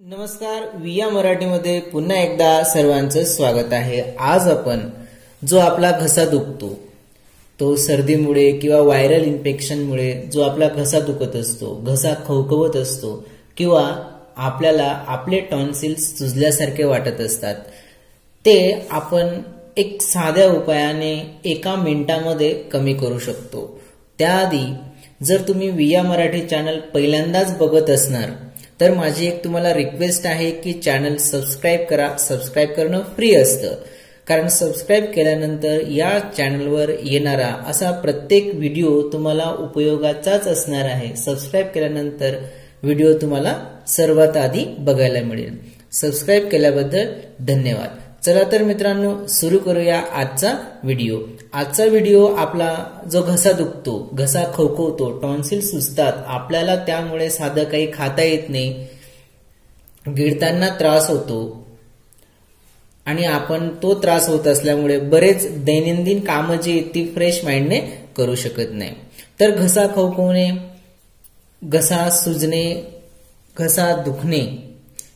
नमस्कार विया मराठीमध्ये पुन्हा एकदा सर्वांचं स्वागत आहे. आज आपण जो आपला घसा दुखतो तो सर्दीमुळे किंवा व्हायरल इन्फेक्शनमुळे जो आपला घसा दुखत असतो घसा खवखवत असतो किंवा आपल्याला आपले टॉन्सिल्स सुजल्यासारखे वाटत असतात ते आपण एक साध्या उपायाने एका मिनिटामध्ये कमी करू शकतो. त्याआधी जर तुम्ही विया मराठी चॅनल पहिल्यांदाच बघत असणार तर माझी एक तुम्हाला रिक्वेस्ट आहे की चॅनल सबस्क्राईब करा. सबस्क्राईब करणं फ्री असतं. कारण सबस्क्राईब केल्यानंतर या चॅनलवर येणारा असा प्रत्येक व्हिडिओ तुम्हाला उपयोगाचाच असणार आहे. सबस्क्राईब केल्यानंतर व्हिडिओ तुम्हाला सर्वात आधी बघायला मिळेल. सबस्क्राईब केल्याबद्दल धन्यवाद. चला तर मित्रांनो सुरू करूया आजचा व्हिडिओ आजचा व्हिडिओ आपला जो घसा दुखतो घसा खवखवतो टॉन्सिल सुचतात आपल्याला त्यामुळे साधं काही खाता येत नाही गिळताना त्रास होतो. आणि आपण तो त्रास होत असल्यामुळे बरेच दैनंदिन कामं जी ती फ्रेश माइंडने करू शकत नाही. तर घसा खवखवणे घसा सुजणे घसा दुखणे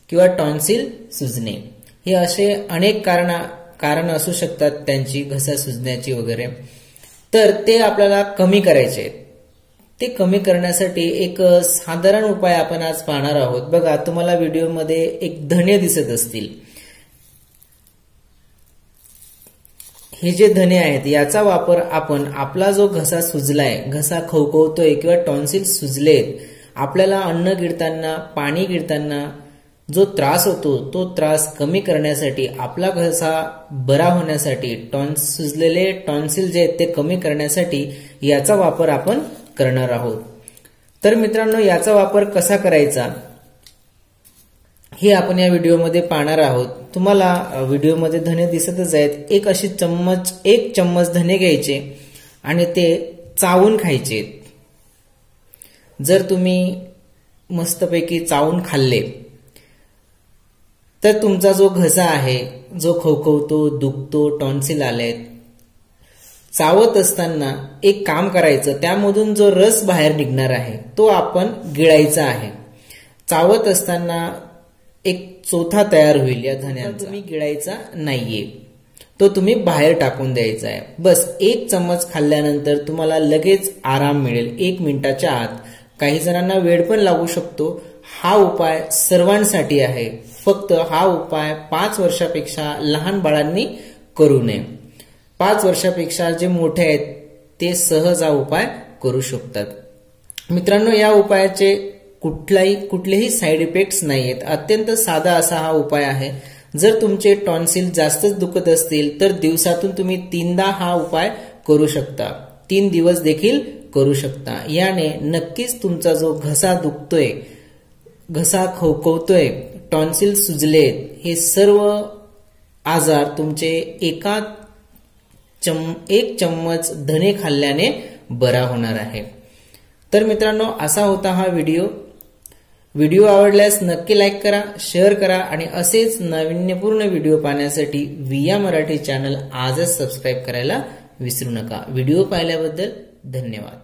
किंवा टॉन्सिल सुजणे हे असे अनेक कारणं कारण असू शकतात त्यांची घसा सुजण्याची वगैरे. तर ते आपल्याला कमी करायचे. आहेत ते कमी करण्यासाठी एक साधारण उपाय आपण आज पाहणार आहोत. बघा तुम्हाला व्हिडिओमध्ये एक धने दिसत असतील. हे जे धने आहेत याचा वापर आपण आपला जो घसा सुजलाय घसा खवखवतोय किंवा टॉन्सिल सुजलेत आपल्याला अन्न गिळताना पाणी गिळताना जो त्रास होतो तो त्रास कमी करण्यासाठी आपला घसा बरा होण्यासाठी टॉन्स सुजलेले टॉन्सिल जे आहेत ते कमी करण्यासाठी याचा वापर आपण करणार आहोत. तर मित्रांनो याचा वापर कसा करायचा? हे आपण या व्हिडिओमध्ये पाहणार आहोत. तुम्हाला व्हिडिओमध्ये धने दिसतच आहेत. एक अशी चम्मच एक चम्मच धने घ्यायचे आणि ते चावून खायचे. जर तुम्ही मस्तपैकी चावून खाल्ले तर तुमचा जो घसा आहे जो खवखवतो दुखतो टॉन्सिल आलेत चावत असताना एक काम करायचं त्यामधून जो रस बाहेर निघणार आहे तो आपण गिळायचा आहे. चावत असताना एक चोथा तयार होईल या धन्याचा. तुम्ही गिळायचा नाहीये. तो तुम्ही बाहेर टाकून द्यायचा आहे. बस एक चम्मच खाल्ल्यानंतर तुम्हाला लगेच आराम मिळेल. एक मिनिटाच्या आत. काही जणांना वेळ पण लागू शकतो हा उपाय सर्वांसाठी आहे. फक्त हा उपाय पाच वर्षापेक्षा लहान बाळांनी करू नये. पाच वर्षापेक्षा जे मोठे आहेत ते सहज हा उपाय करू शकतात. मित्रांनो या उपायाचे कुठलाही कुठलेही साईड इफेक्ट्स नाही आहेत अत्यंत साधा असा हा उपाय आहे. जर तुमचे टॉन्सिल जास्तच दुखत असतील तर दिवसातून तुम्ही तीनदा हा उपाय करू शकता. तीन दिवस देखील करू शकता. याने नक्कीच तुमचा जो घसा दुखतोय घसा खवखवतोय टॉन्सिल सुजलेत हे सर्व आजार तुमचे एका चम एक चम्मच धने खाल्ल्याने बरा होणार आहे. तर मित्रांनो असा होता हा व्हिडिओ. व्हिडिओ आवडल्यास नक्की लाईक करा शेअर करा आणि असेच नाविन्यपूर्ण व्हिडिओ पाहण्यासाठी विया मराठी चॅनल आजच सबस्क्राईब करायला विसरू नका. व्हिडिओ पाहिल्याबद्दल धन्यवाद.